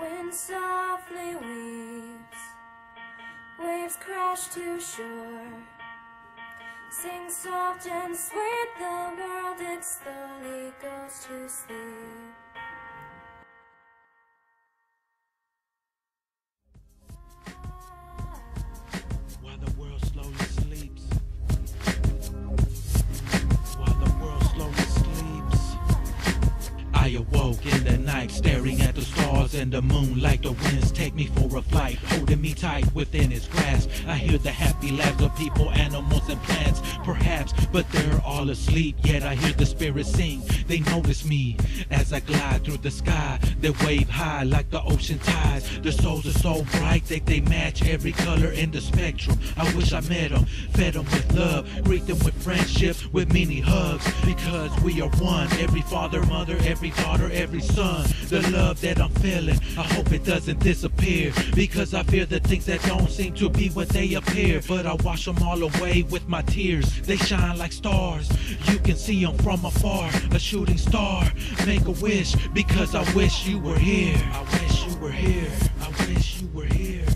Wind softly weeps, waves crash to shore. Sing soft and sweet, the world it slowly goes to sleep. While the world slowly sleeps. While the world slowly sleeps. I awoke in the night, staring at stars and the moon like the winds take me for a flight, holding me tight within its grasp. I hear the happy laughs of people, animals, and plants, perhaps, but they're all asleep. Yet I hear the spirits sing. They notice me as I glide through the sky. They wave high like the ocean tides. Their souls are so bright that they match every color in the spectrum. I wish I met them, fed them with love, greet them with friendship, with many hugs, because we are one. Every father, mother, every daughter, every son. The love that I'm feeling, I hope it doesn't disappear, because I fear the things that don't seem to be what they appear. But I wash them all away with my tears. They shine like stars. You can see them from afar, a shooting star. Make a wish, because I wish you were here. I wish you were here. I wish you were here.